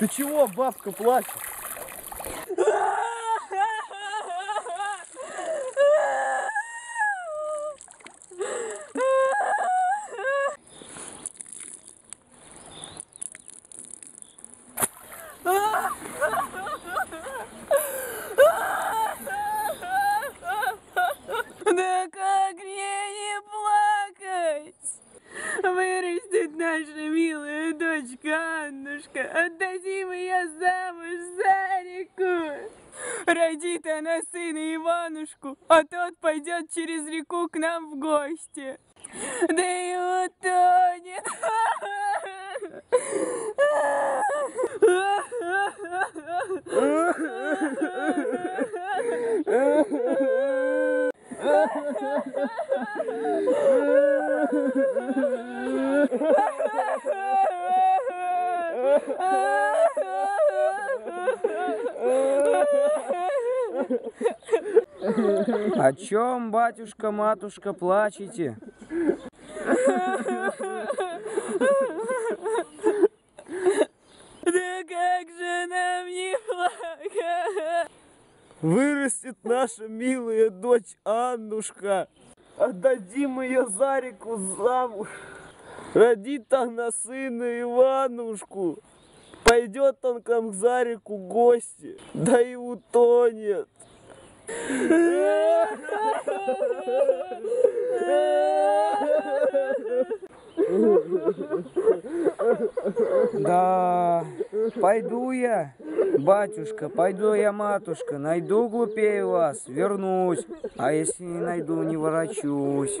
Ты чего, бабка, плачешь? Да как мне не плакать? Вырастет наша милая дочка Аннушка, отдадим ее замуж за реку. Родит она сына Иванушку, а тот пойдет через реку к нам в гости. Да и утонет. О чем, батюшка-матушка, плачете? Да как же нам не плакать? Вырастет наша милая дочь Аннушка. Отдадим ее за реку замуж. Родит она сына Иванушку. Пойдет он к нам за реку в гости, да и утонет. Да, пойду я, батюшка, пойду я, матушка, найду глупее вас, вернусь, а если не найду, не ворочусь.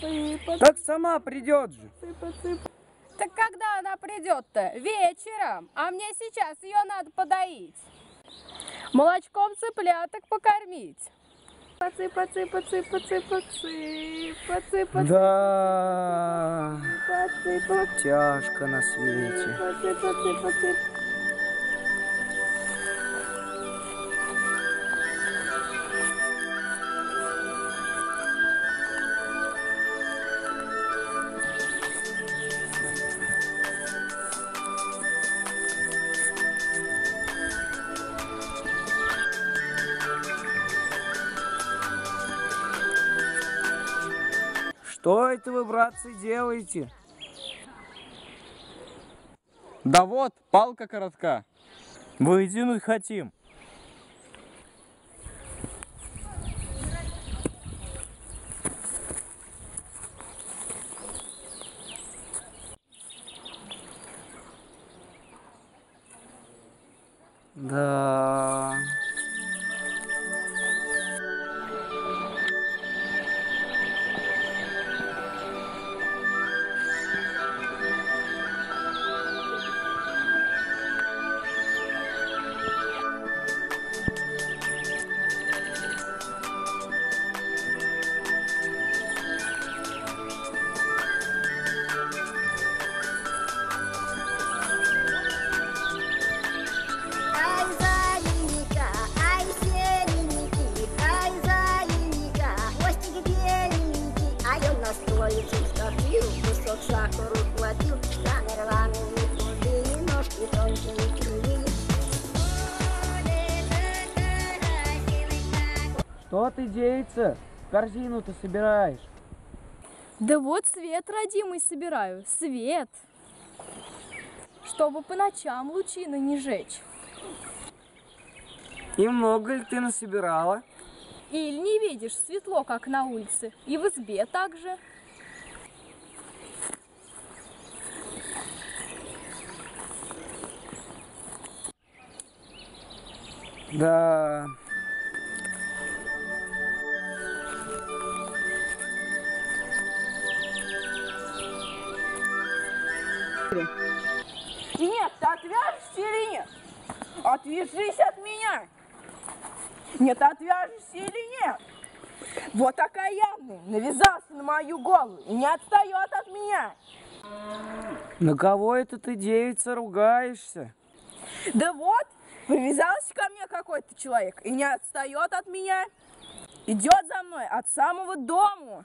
Сыпать. Так сама придет же. Сыпать, сыпать. Так когда она придет-то? Вечером. А мне сейчас ее надо подоить. Молочком цыпляток покормить. Сыпать, сыпать, сыпать, сыпать, сыпать, сыпать, Да, тяжко на свете. Сыпать, сыпать, сыпать, сыпать. Что это вы, братцы, делаете? Да вот, палка коротка. Вытянуть хотим. Да. Сахару хватил, штаны рваные, худые, ножки тонкие, Что ты, девица? Корзину-то собираешь? Да вот свет, родимый, собираю. Свет. Чтобы по ночам лучины не жечь. И много ли ты насобирала? Или не видишь, светло, как на улице. И в избе также. Да. Нет, ты отвяжешься или нет? Отвяжись от меня! Нет, отвяжешься или нет? Вот такая явная, навязался на мою голову и не отстает от меня. На кого это ты, девица, ругаешься? Да вот, привязался ко мне какой-то человек и не отстает от меня. Идет за мной от самого дому.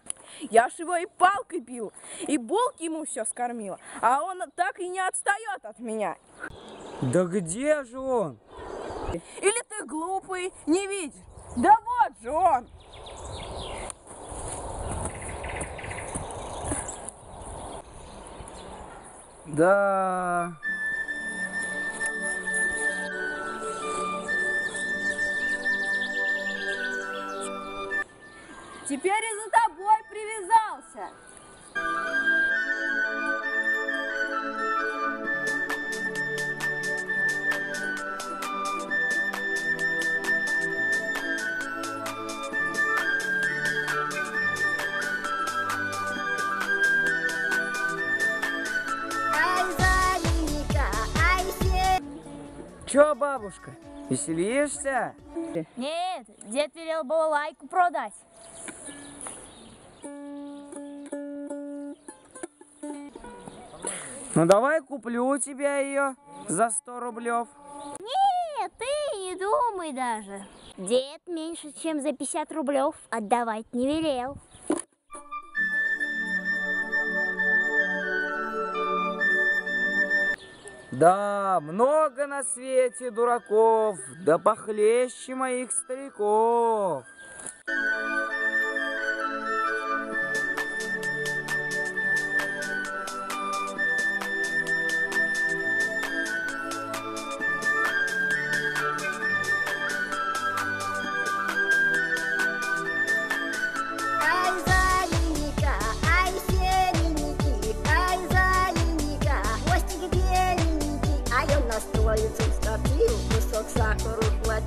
Я ж его и палкой бил, и булки ему все скормила, а он так и не отстает от меня. Да где же он? Или ты глупый, не видишь? Да вот же он! Да. Теперь и за тобой привязался. Чё, бабушка, веселишься? Нет, дед велел балалайку продать. Ну давай куплю тебя ее за 100 рублев. Нет, ты не думай даже. Дед меньше, чем за 50 рублев отдавать не велел. Да, много на свете дураков, да похлеще моих стариков.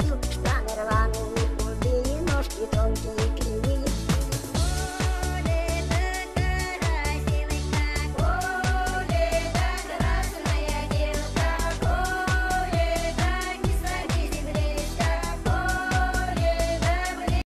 you.